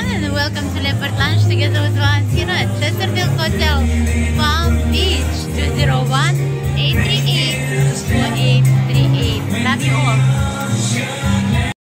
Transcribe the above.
everyone and welcome to Leopard Lounge together with Valentina at Chesterfield Hotel, Palm Beach 201 838 4838. Love you all.